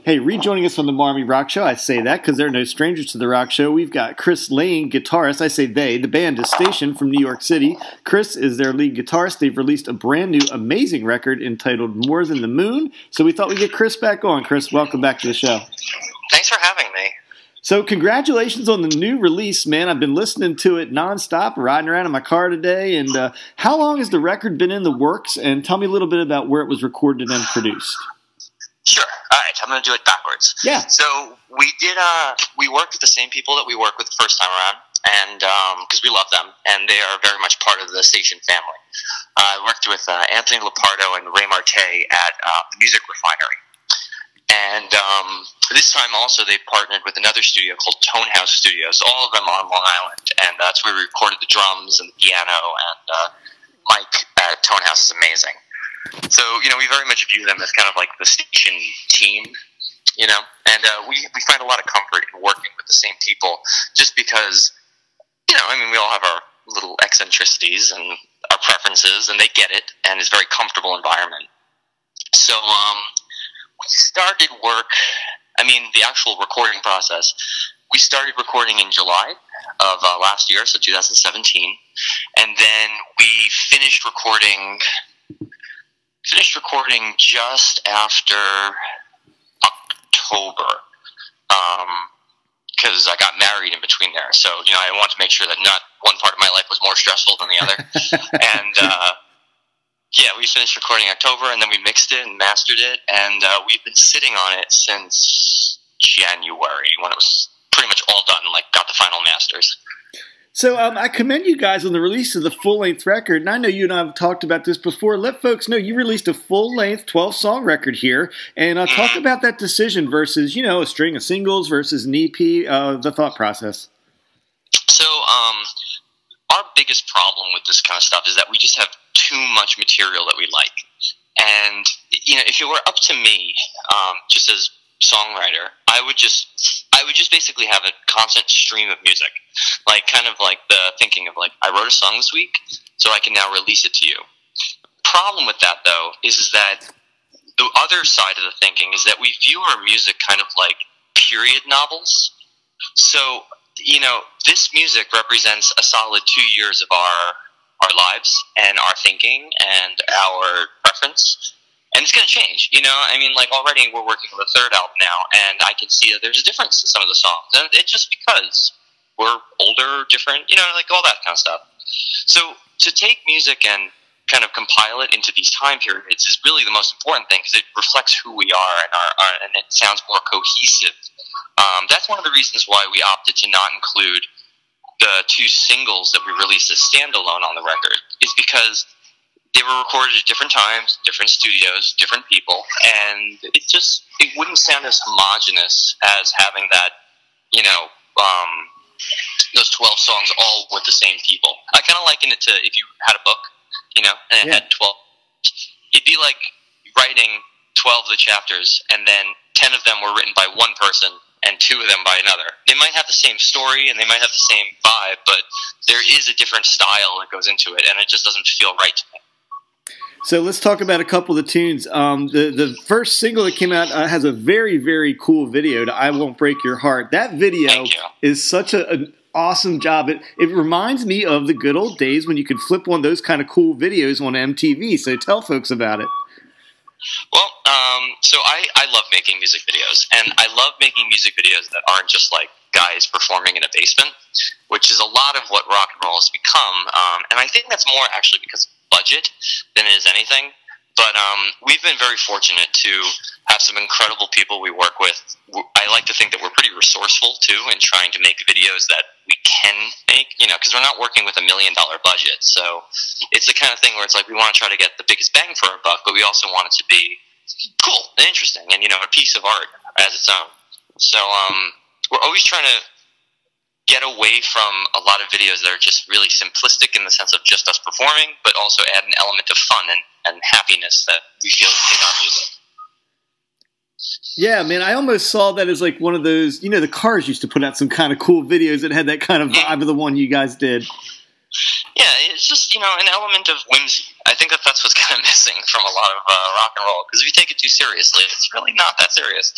Hey, rejoining us on the MARR Army Rock Show. I say that because they're no strangers to the rock show. We've got Chris Lane, guitarist. I say they. The band is Station from New York City. Chris is their lead guitarist. They've released a brand new, amazing record entitled More Than the Moon. So we thought we'd get Chris back on. Chris, welcome back to the show. Thanks for having me. So, congratulations on the new release, man. I've been listening to it nonstop, riding around in my car today. And uh, how long has the record been in the works? And tell me a little bit about where it was recorded and produced. Sure. All right. I'm going to do it backwards. Yeah. So we did. Uh, we worked with the same people that we worked with the first time around, and because um, we love them, and they are very much part of the station family. Uh, I worked with uh, Anthony Lepardo and Ray Marte at uh, the Music Refinery, and um, this time also they partnered with another studio called Tone House Studios. All of them on Long Island, and that's where we recorded the drums and the piano. And uh, Mike at Tone House is amazing. So, you know, we very much view them as kind of like the station team, you know, and uh, we, we find a lot of comfort in working with the same people just because, you know, I mean, we all have our little eccentricities and our preferences, and they get it, and it's a very comfortable environment. So, um, we started work, I mean, the actual recording process, we started recording in July of uh, last year, so 2017, and then we finished recording finished recording just after October because um, I got married in between there. So you know, I wanted to make sure that not one part of my life was more stressful than the other. and uh, yeah, we finished recording October, and then we mixed it and mastered it, and uh, we've been sitting on it since January when it was pretty much all done. Like, got the final masters. So um, I commend you guys on the release of the full length record. And I know you and I have talked about this before. Let folks know you released a full length 12 song record here. And I'll talk about that decision versus, you know, a string of singles versus an EP, uh, the thought process. So, um, our biggest problem with this kind of stuff is that we just have too much material that we like. And, you know, if it were up to me, um, just as songwriter, I would just I would just basically have a constant stream of music, like kind of like the thinking of like I wrote a song this week, so I can now release it to you. Problem with that though is, that the other side of the thinking is that we view our music kind of like period novels. So you know this music represents a solid two years of our our lives and our thinking and our preference and it's going to change. You know, I mean, like already we're working on the third album now, and I can see that there's a difference in some of the songs, and it's just because we're older, different, you know, like all that kind of stuff. So to take music and kind of compile it into these time periods is really the most important thing because it reflects who we are and our, our and it sounds more cohesive. Um, that's one of the reasons why we opted to not include the two singles that we released as standalone on the record is because they were recorded at different times, different studios, different people, and it just it wouldn't sound as homogenous as having that, you know, um, those twelve songs all with the same people. I kind of liken it to if you had a book, you know, and it yeah. had twelve. It'd be like writing twelve of the chapters, and then ten of them were written by one person, and two of them by another. They might have the same story and they might have the same vibe, but there is a different style that goes into it, and it just doesn't feel right to. So let's talk about a couple of the tunes. Um, the the first single that came out uh, has a very very cool video to "I Won't Break Your Heart." That video is such a, an awesome job. It it reminds me of the good old days when you could flip one of those kind of cool videos on MTV. So tell folks about it. Well, um, so I, I love making music videos, and I love making music videos that aren't just like guys performing in a basement, which is a lot of what rock and roll has become. Um, and I think that's more actually because budget than it is anything. But um, we've been very fortunate to have some incredible people we work with. I like to think that we're pretty resourceful too in trying to make videos that we can make, you know, because we're not working with a million dollar budget. So it's the kind of thing where it's like we want to try to get the biggest bang for our buck, but we also want it to be cool and interesting and, you know, a piece of art as its own. So um, we're always trying to get away from a lot of videos that are just really simplistic in the sense of just us performing, but also add an element of fun and, and happiness that we feel in our music. Yeah, man, I almost saw that as like one of those, you know, the cars used to put out some kind of cool videos that had that kind of vibe of the one you guys did. Yeah, it's just, you know, an element of whimsy. I, I think that that's what's kind of missing from a lot of uh, rock and roll. Because if you take it too seriously, it's really not that serious.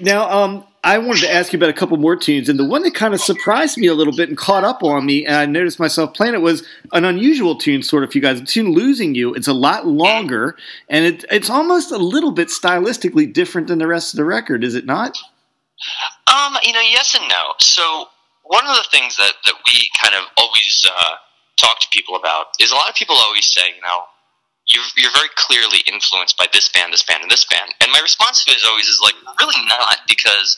Now, um, I wanted to ask you about a couple more tunes, and the one that kind of surprised me a little bit and caught up on me, and I noticed myself playing it was an unusual tune, sort of. You guys, tune "Losing You." It's a lot longer, and it, it's almost a little bit stylistically different than the rest of the record, is it not? Um, you know, yes and no. So one of the things that that we kind of always uh, talk to people about is a lot of people always say, you know, you're, you're very clearly influenced by this band, this band, and this band. And my response to it is always is like, really not, because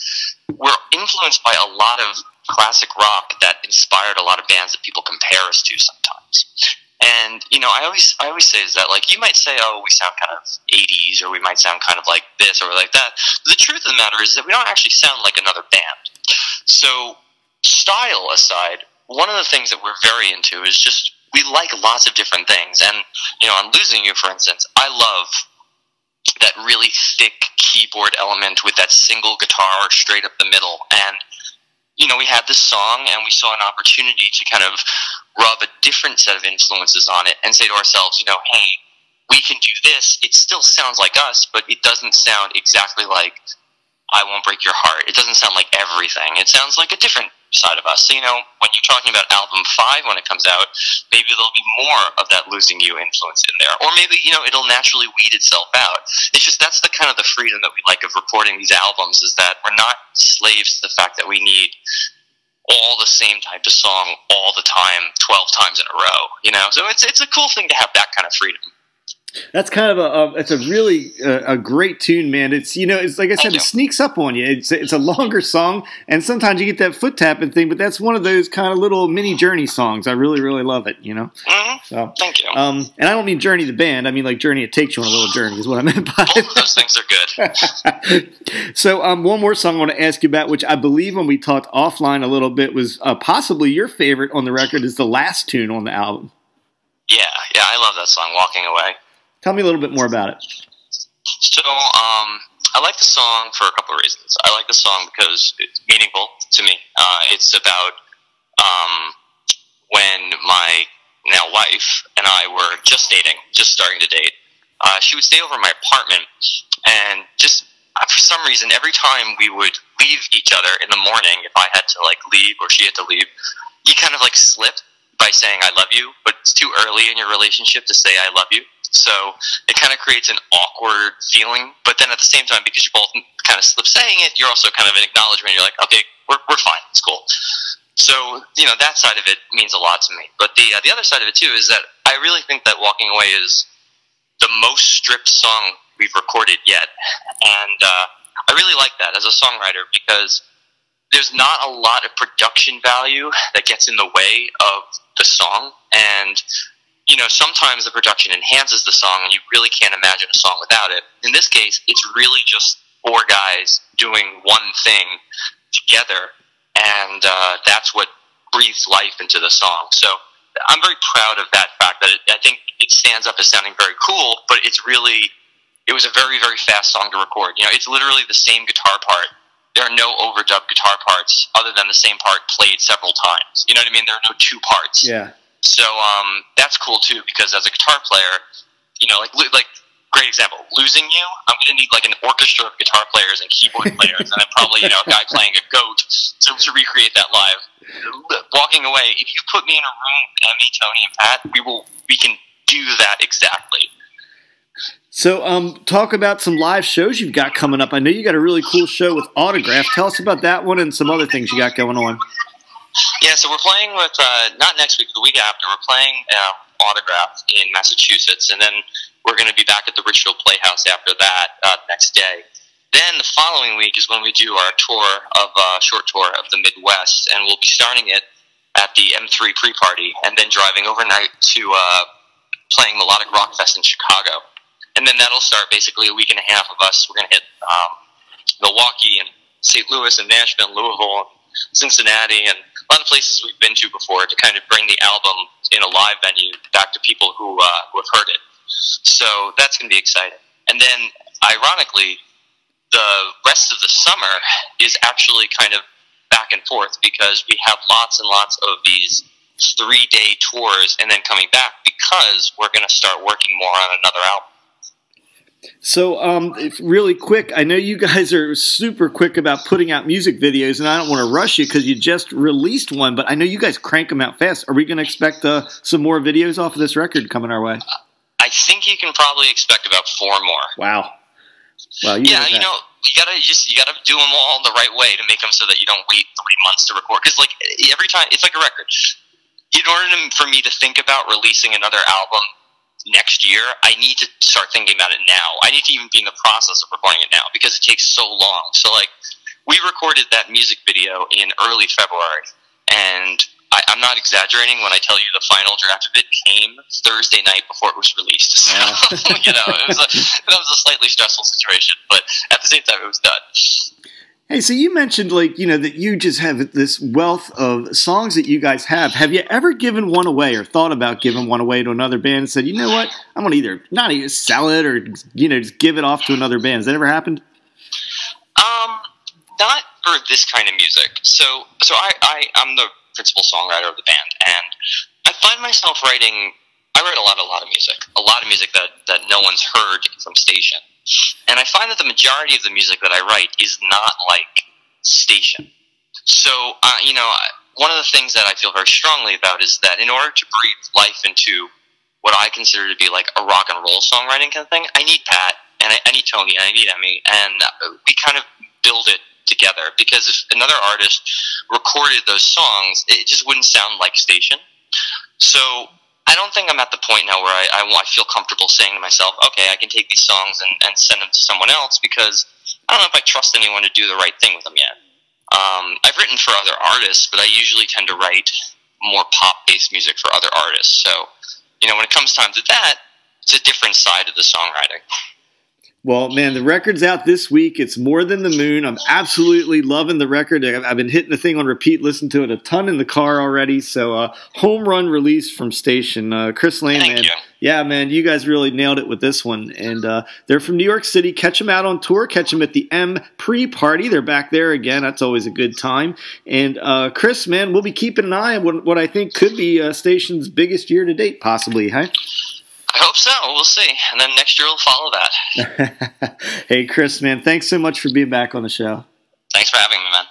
we're influenced by a lot of classic rock that inspired a lot of bands that people compare us to sometimes. And you know, I always I always say is that like you might say, oh, we sound kind of '80s, or we might sound kind of like this or like that. But the truth of the matter is that we don't actually sound like another band. So, style aside, one of the things that we're very into is just we like lots of different things. And you know, on losing you, for instance, I love that really thick keyboard element with that single guitar straight up the middle. And you know, we had this song, and we saw an opportunity to kind of rub a different set of influences on it, and say to ourselves, you know, hey. We can do this. It still sounds like us, but it doesn't sound exactly like I Won't Break Your Heart. It doesn't sound like everything. It sounds like a different side of us. So, you know, when you're talking about album five when it comes out, maybe there'll be more of that losing you influence in there. Or maybe, you know, it'll naturally weed itself out. It's just that's the kind of the freedom that we like of recording these albums is that we're not slaves to the fact that we need all the same type of song all the time, 12 times in a row, you know? So it's, it's a cool thing to have that kind of freedom. That's kind of a, a it's a really uh, a great tune, man. It's you know it's like I said, it sneaks up on you. It's it's a longer song, and sometimes you get that foot tapping thing, but that's one of those kind of little mini Journey songs. I really really love it. You know. Mm-hmm. So thank you. Um, and I don't mean Journey the band. I mean like Journey. It takes you on a little journey is what I meant by. Both those things are good. so um, one more song I want to ask you about, which I believe when we talked offline a little bit was uh, possibly your favorite on the record, is the last tune on the album. Yeah, yeah, I love that song, "Walking Away." Tell me a little bit more about it. So, um, I like the song for a couple of reasons. I like the song because it's meaningful to me. Uh, it's about um, when my now wife and I were just dating, just starting to date. Uh, she would stay over in my apartment, and just uh, for some reason, every time we would leave each other in the morning, if I had to like leave or she had to leave, you kind of like slip by saying "I love you," but it's too early in your relationship to say "I love you." So it kind of creates an awkward feeling. But then at the same time, because you both kind of slip saying it, you're also kind of an acknowledgement. You're like, okay, we're, we're fine. It's cool. So, you know, that side of it means a lot to me. But the, uh, the other side of it, too, is that I really think that Walking Away is the most stripped song we've recorded yet. And uh, I really like that as a songwriter because there's not a lot of production value that gets in the way of the song. And you know, sometimes the production enhances the song and you really can't imagine a song without it. In this case, it's really just four guys doing one thing together, and uh, that's what breathes life into the song. So I'm very proud of that fact that it, I think it stands up as sounding very cool, but it's really, it was a very, very fast song to record. You know, it's literally the same guitar part. There are no overdubbed guitar parts other than the same part played several times. You know what I mean? There are no two parts. Yeah. So um, that's cool too because as a guitar player, you know, like like great example, losing you, I'm gonna need like an orchestra of guitar players and keyboard players, and then probably you know a guy playing a goat to, to recreate that live. Walking away, if you put me in a room with Emmy, Tony, and Pat, we will we can do that exactly. So, um, talk about some live shows you've got coming up. I know you got a really cool show with Autograph. Tell us about that one and some other things you got going on. Yeah, so we're playing with uh, not next week, the week after. We're playing uh, Autograph in Massachusetts, and then we're going to be back at the Ridgefield Playhouse after that uh, next day. Then the following week is when we do our tour of uh, short tour of the Midwest, and we'll be starting it at the M3 pre-party, and then driving overnight to uh, playing Melodic Rock Fest in Chicago, and then that'll start basically a week and a half of us. We're going to hit um, Milwaukee and St. Louis and Nashville and Louisville, and Cincinnati, and a lot of places we've been to before to kind of bring the album in a live venue back to people who, uh, who have heard it. So that's going to be exciting. And then, ironically, the rest of the summer is actually kind of back and forth because we have lots and lots of these three day tours and then coming back because we're going to start working more on another album. So, um, really quick, I know you guys are super quick about putting out music videos, and I don't want to rush you because you just released one, but I know you guys crank them out fast. Are we going to expect uh, some more videos off of this record coming our way? I think you can probably expect about four more. Wow. Well, you yeah, know you know, you gotta just you gotta do them all the right way to make them so that you don't wait three months to record. Because like every time, it's like a record. In order to, for me to think about releasing another album next year, I need to start thinking about it now. I need to even be in the process of recording it now because it takes so long. So like we recorded that music video in early February, and I, am not exaggerating when I tell you the final draft of it came Thursday night before it was released. So, you know, it was a, that was a slightly stressful situation, but at the same time, it was done. Hey, so you mentioned like you know that you just have this wealth of songs that you guys have. Have you ever given one away or thought about giving one away to another band and said, you know what, I'm gonna either not even sell it or you know just give it off to another band? Has that ever happened? Um, not for this kind of music. So, so I, I I'm the principal songwriter of the band, and I find myself writing. I write a lot, a lot of music, a lot of music that that no one's heard from Station, and I find that the majority of the music that I write is not like Station. So, uh, you know, one of the things that I feel very strongly about is that in order to breathe life into what I consider to be like a rock and roll songwriting kind of thing, I need Pat and I, I need Tony and I need Emmy, and we kind of build it together because if another artist recorded those songs, it just wouldn't sound like Station. So I don't think I'm at the point now where I, I, I, feel comfortable saying to myself, okay, I can take these songs and, and send them to someone else because I don't know if I trust anyone to do the right thing with them yet. Um, I've written for other artists, but I usually tend to write more pop based music for other artists. So, you know, when it comes time to that, it's a different side of the songwriting. Well, man, the record's out this week. It's more than the moon. I'm absolutely loving the record. I've been hitting the thing on repeat, listening to it a ton in the car already. So, uh, home run release from Station. Uh, Chris Lane, Thank man. You. Yeah, man, you guys really nailed it with this one. And uh, they're from New York City. Catch them out on tour. Catch them at the M pre party. They're back there again. That's always a good time. And uh, Chris, man, we'll be keeping an eye on what, what I think could be uh, Station's biggest year to date, possibly, huh? I hope so. We'll see. And then next year we'll follow that. hey, Chris, man, thanks so much for being back on the show. Thanks for having me, man.